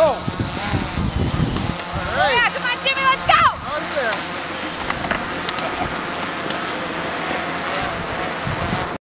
哦